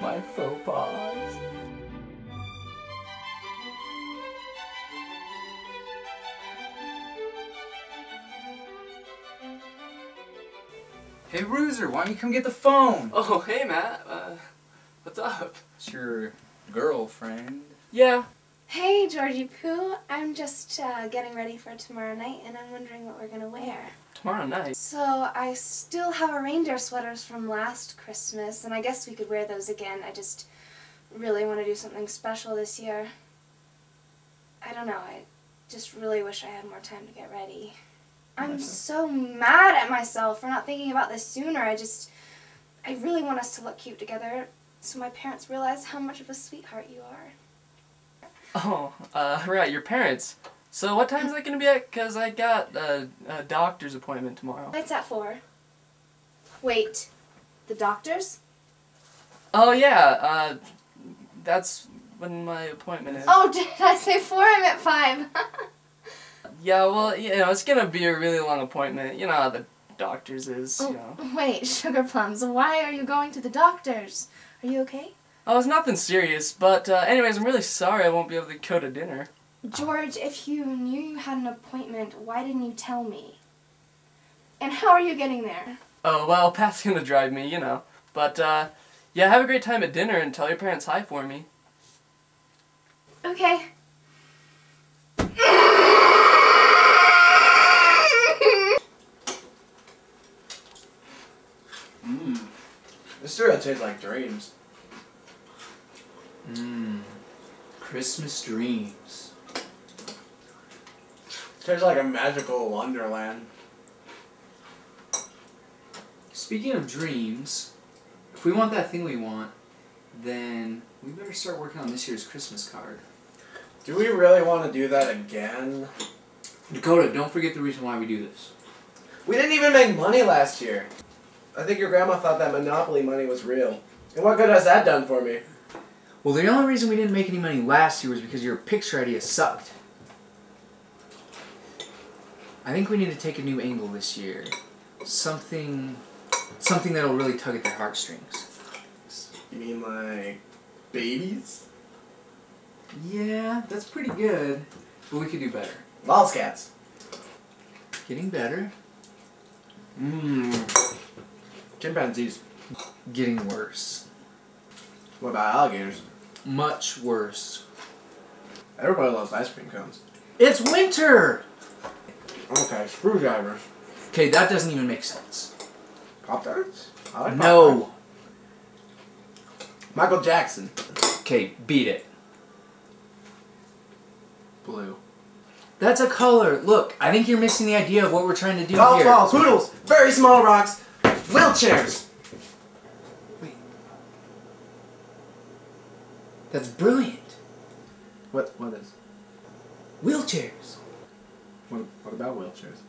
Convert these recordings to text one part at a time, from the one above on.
My faux pas. Hey, Roozer, why don't you come get the phone? Oh, hey, Matt. Uh, what's up? It's your girlfriend. Yeah. Hey, Georgie Pooh. I'm just uh, getting ready for tomorrow night, and I'm wondering what we're gonna wear. Tomorrow night. So I still have our reindeer sweaters from last Christmas, and I guess we could wear those again. I just really want to do something special this year. I don't know. I just really wish I had more time to get ready. I'm so mad at myself for not thinking about this sooner. I just, I really want us to look cute together, so my parents realize how much of a sweetheart you are. Oh, uh, right, your parents. So what time is that gonna be at? Cause I got a, a doctor's appointment tomorrow. It's at four. Wait, the doctors? Oh yeah, uh, that's when my appointment is. Oh, did I say four? I meant five. Yeah, well, you know, it's gonna be a really long appointment. You know how the doctor's is, you know. Oh, wait, Sugar Plums, why are you going to the doctors? Are you okay? Oh, it's nothing serious, but uh, anyways, I'm really sorry I won't be able to go to dinner. George, if you knew you had an appointment, why didn't you tell me? And how are you getting there? Oh, well, Pat's gonna drive me, you know. But, uh, yeah, have a great time at dinner and tell your parents hi for me. Okay. Mmm. This cereal tastes like dreams. Mmm. Christmas dreams. tastes like a magical wonderland. Speaking of dreams, if we want that thing we want, then we better start working on this year's Christmas card. Do we really want to do that again? Dakota, don't forget the reason why we do this. We didn't even make money last year. I think your grandma thought that Monopoly money was real. And what good has that done for me? Well, the only reason we didn't make any money last year was because your picture idea sucked. I think we need to take a new angle this year. Something, something that'll really tug at their heartstrings. You mean like babies? Yeah, that's pretty good, but we could do better. Lolscats. Getting better, Mmm. Chimpanzees. getting worse. What about alligators? Much worse. Everybody loves ice cream cones. It's winter! Okay, screwdrivers. Okay, that doesn't even make sense. Pop tarts? I like. No! Michael Jackson. Okay, beat it. Blue. That's a color. Look, I think you're missing the idea of what we're trying to do Golf here. balls, poodles, very small rocks, wheelchairs. That's brilliant. What? What is? Wheelchairs. What, what about wheelchairs?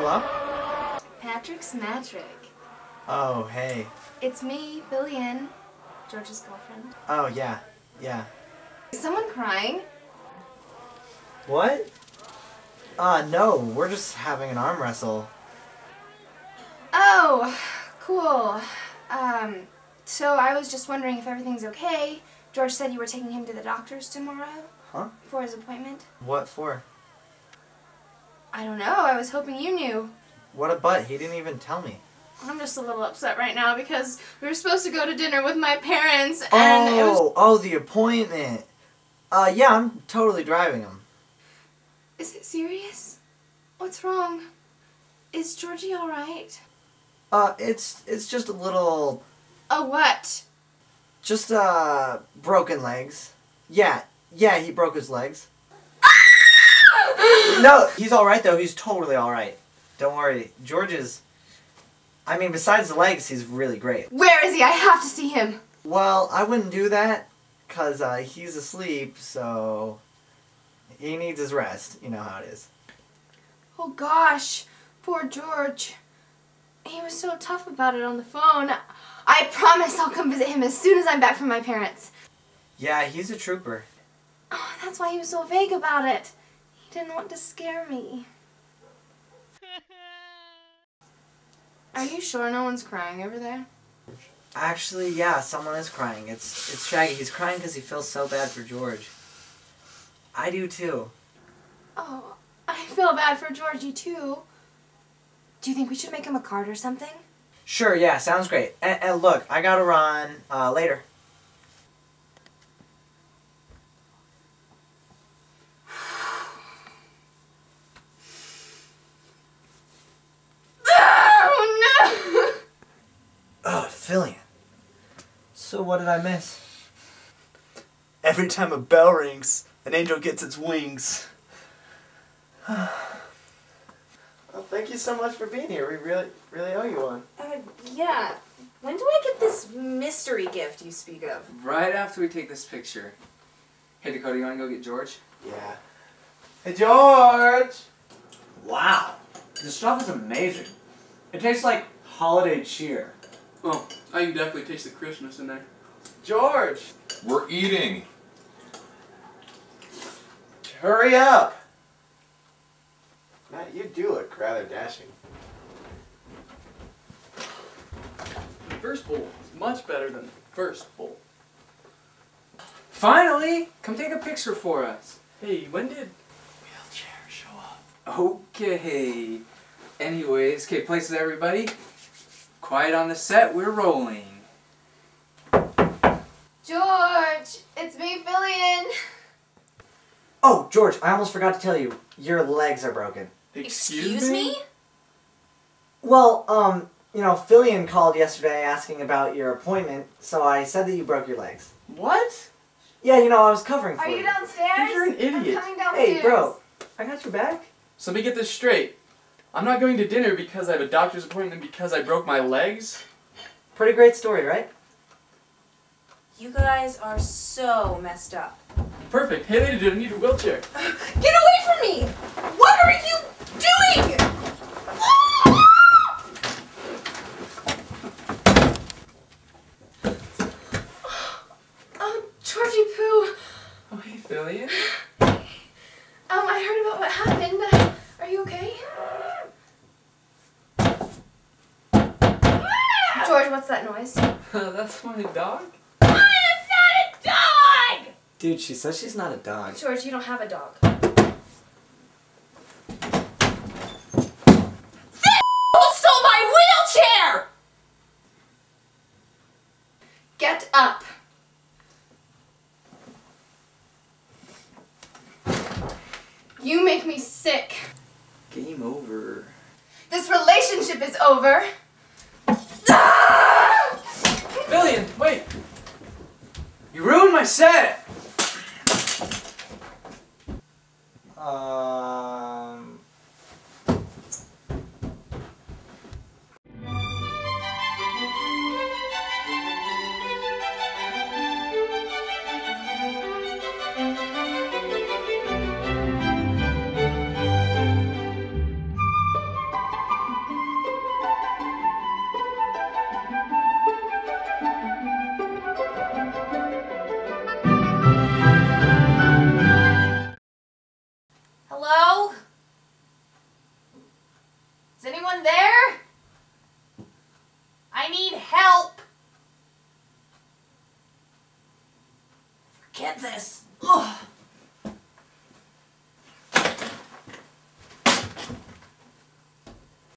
Hello? Patrick's Magic. Oh, hey. It's me, Billion, George's girlfriend. Oh, yeah. Yeah. Is someone crying? What? Uh, no, we're just having an arm wrestle. Oh, cool. Um, so I was just wondering if everything's okay. George said you were taking him to the doctor's tomorrow Huh? for his appointment. What for? I don't know. I was hoping you knew. What a butt, he didn't even tell me. I'm just a little upset right now because we were supposed to go to dinner with my parents and it was. Oh, oh, the appointment. Uh, yeah, I'm totally driving him. Is it serious? What's wrong? Is Georgie alright? Uh, it's, it's just a little, A what? just, uh, broken legs. Yeah, yeah, he broke his legs. No, he's alright though, he's totally alright. Don't worry, George is, I mean, besides the legs, he's really great. Where is he? I have to see him. Well, I wouldn't do that, cause uh, he's asleep. So, He needs his rest. You know how it is. Oh gosh, poor George. He was so tough about it on the phone. I promise I'll come visit him as soon as I'm back from my parents. Yeah, he's a trooper. Oh, that's why he was so vague about it. Didn't want to scare me. Are you sure no one's crying over there? Actually, yeah, someone is crying. It's it's Shaggy. He's crying because he feels so bad for George. I do too. Oh, I feel bad for Georgie too. Do you think we should make him a card or something? Sure, yeah, sounds great. And, and look, I gotta run uh, later. What did I miss? Every time a bell rings, an angel gets its wings. Well, thank you so much for being here. We really, really owe you one. Uh, yeah. When do I get this mystery gift you speak of? Right after we take this picture. Hey Dakota, you wanna go get George? Yeah. Hey, George! Wow, this stuff is amazing. It tastes like holiday cheer. Oh, I can definitely taste the Christmas in there. George! We're eating. Hurry up! Matt, you do look rather dashing. The first bowl is much better than the first bowl. Finally! Come take a picture for us. Hey, when did Wheelchair show up. Okay. Anyways, okay, places everybody. Quiet on the set, we're rolling. George, it's me, Fillion. Oh, George, I almost forgot to tell you. Your legs are broken. Excuse me? Well, um, you know, Fillion called yesterday asking about your appointment, so I said that you broke your legs. What? Yeah, you know, I was covering for you. Are you downstairs? You're an idiot. I'm coming downstairs. Hey, bro, I got your back. So let me get this straight. I'm not going to dinner because I have a doctor's appointment because I broke my legs? Pretty great story, right? You guys are so messed up. Perfect. Hey lady, do I need a wheelchair? Get away from me! What are you doing? Oh, Georgie Poo. Oh, hey, Fillion. Um, I heard about what happened. Uh, Are you okay? George, what's that noise? That's my dog? Dude, she says she's not a dog. George, you don't have a dog. Who stole my wheelchair? Get up. You make me sick. Game over. This relationship is over. Fillion, wait! You ruined my set! Um.